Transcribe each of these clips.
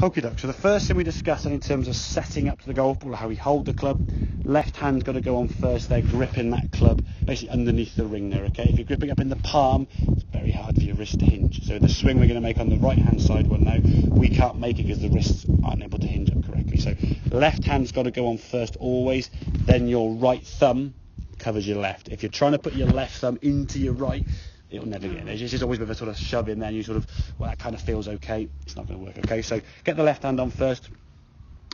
Okie doke. So the first thing we discussed in terms of setting up to the golf ball, how we hold the club, left hand's got to go on first there, gripping that club basically underneath the ring there, okay? If you're gripping up in the palm, it's very hard for your wrist to hinge. So the swing we're going to make on the right hand side one now, we can't make it because the wrists aren't able to hinge up correctly. So left hand's got to go on first always, then your right thumb covers your left. If you're trying to put your left thumb into your right, it'll never get in there. It's just always with a sort of shove in there and you sort of, well, that kind of feels okay. It's not going to work, okay? So get the left hand on first,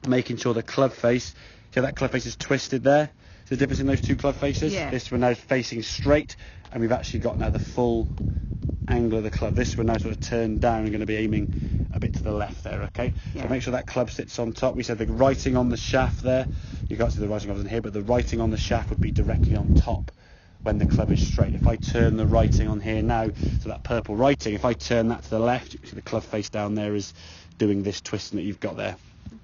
making sure the club face, so that club face is twisted there. So the difference in those two club faces? Yeah. This one now is facing straight and we've actually got now the full angle of the club. This one now sort of turned down and going to be aiming a bit to the left there, okay? Yeah. So make sure that club sits on top. We said the writing on the shaft there, you can't see the writing obviously here, but the writing on the shaft would be directly on top when the club is straight. If I turn the writing on here now, so that purple writing, if I turn that to the left, you can see the club face down there is doing this twisting that you've got there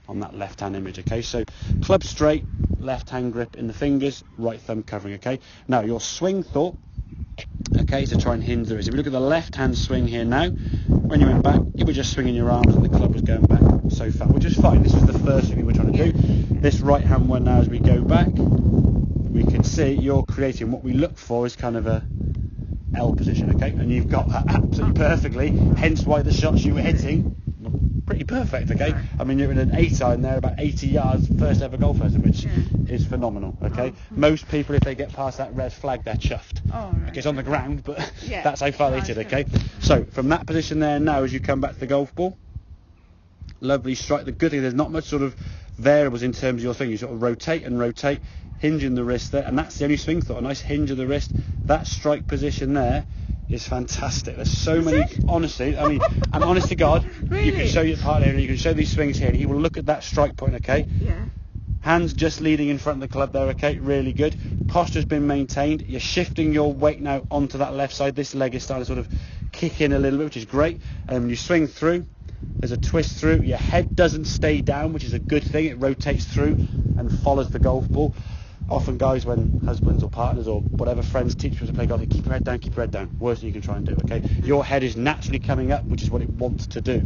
on that left hand image, okay? So club straight, left hand grip in the fingers, right thumb covering, okay? Now your swing thought, okay, to try and hinder it. If you look at the left hand swing here now, when you went back, you were just swinging your arms and the club was going back so far, which is fine. This is the first thing we were trying to do. This right hand one now as we go back, we can see you're creating what we look for is kind of a L position, okay? And you've got that absolutely perfectly, hence why the shots you were hitting were pretty perfect, okay? I mean, you're in an 8 iron there, about 80 yards, first ever golf lesson, which Yeah. is phenomenal, okay? Oh. Most people, if they get past that red flag, they're chuffed. Oh, right. Okay, it's on the ground, but Yeah. that's how far they did, okay? So, from that position there now, as you come back to the golf ball, lovely strike. The good thing, there's not much sort of variables in terms of your thing. You sort of rotate and rotate, hinging the wrist there, and that's the only swing thought. A nice hinge of the wrist. That strike position there is fantastic. There's so Is many. it? Honestly, I mean, and honest to God, really? you can show your partner and you can show these swings here, and he will look at that strike point. Okay, Yeah. Hands just leading in front of the club there, okay, really good. Posture's been maintained. You're shifting your weight now onto that left side. This leg is starting to sort of kick in a little bit, which is great. And when you swing through, there's a twist through. Your head doesn't stay down, which is a good thing. It rotates through and follows the golf ball. Often guys, when husbands or partners or whatever friends teach you to play golf, they keep your head down, keep your head down. Worst thing you can try and do, okay? Your head is naturally coming up, which is what it wants to do.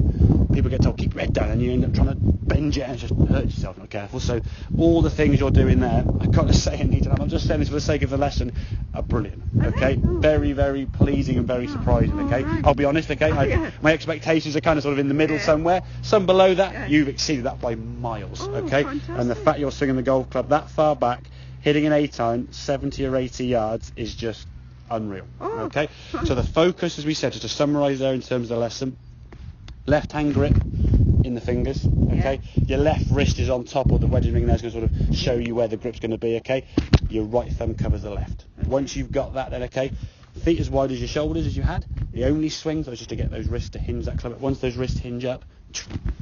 People get told, keep your head down, and you end up trying to bend it and just hurt yourself, not careful. So all the things you're doing there, I've got to say, Anita, and I'm just saying this for the sake of the lesson, are brilliant, okay? Oh. Very, very pleasing and very surprising, okay? I'll be honest, okay? Oh, I. My expectations are kind of sort of in the middle somewhere. Some below that, you've exceeded that by miles, Oh, okay? And the fact you're swinging the golf club that far back, hitting an 8 iron 70 or 80 yards is just unreal. Oh, okay? So the focus, as we said, just to summarise there in terms of the lesson, left hand grip in the fingers, okay? Your left wrist is on top of the wedging ring there's going to sort of show you where the grip's going to be, okay? Your right thumb covers the left. Once you've got that then, okay, feet as wide as your shoulders as you had. The only swing was just to get those wrists to hinge that club. Once those wrists hinge up,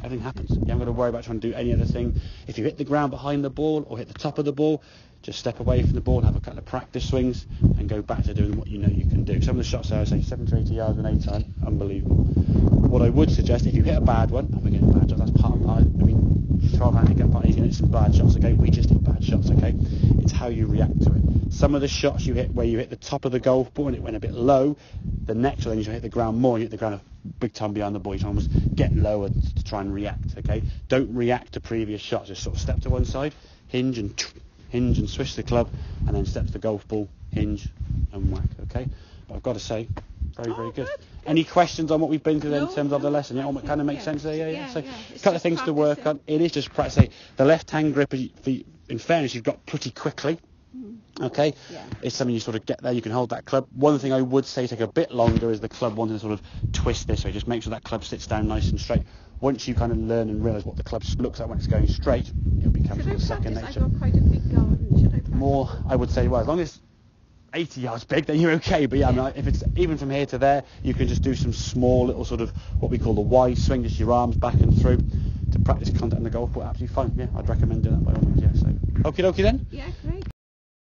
everything happens. You haven't got to worry about trying to do any other thing. If you hit the ground behind the ball or hit the top of the ball, just step away from the ball and have a couple of practice swings and go back to doing what you know you can do. Some of the shots there, I say 70 80 yards and 8 iron, unbelievable. What I would suggest, if you hit a bad one, I'm getting bad shots, that's part and part. I mean, 12 handicap parties, it's some bad shots, okay? We just shots, okay? It's how you react to it. Some of the shots you hit where you hit the top of the golf ball and it went a bit low, the next one you hit the ground more, you hit the ground a big time behind the ball, you almost get lower to try and react, okay? Don't react to previous shots, just sort of step to one side, hinge and hinge and swish the club, and then step to the golf ball, hinge and whack, okay? But I've got to say, very, very Oh, good. good. Any questions on what we've been through then in No, terms of the lesson? Yeah, all kind of makes yeah. sense there, yeah, yeah. Yeah, So, yeah. Couple of things to work on. It is just practice. The left-hand grip, is- the, in fairness, you've got pretty quickly. Okay, Mm. Yeah. it's something you sort of get there. You can hold that club. One thing I would say take a bit longer is the club wanting to sort of twist this way. Just make sure that club sits down nice and straight. Once you kind of learn and realise what the club looks like when it's going straight, it becomes sort of second nature I've got quite a big garden. I more, I would say, well, as long as 80 yards big, then you're okay. But yeah, I mean, if it's even from here to there, you can just do some small little sort of what we call the Y swing, just your arms back and through practice contact in the golf ball. Absolutely fine. Yeah, I'd recommend doing that by all means. Yeah. So, okie dokie then. Yeah, great.